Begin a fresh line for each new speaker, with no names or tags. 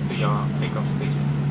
to your pickup station.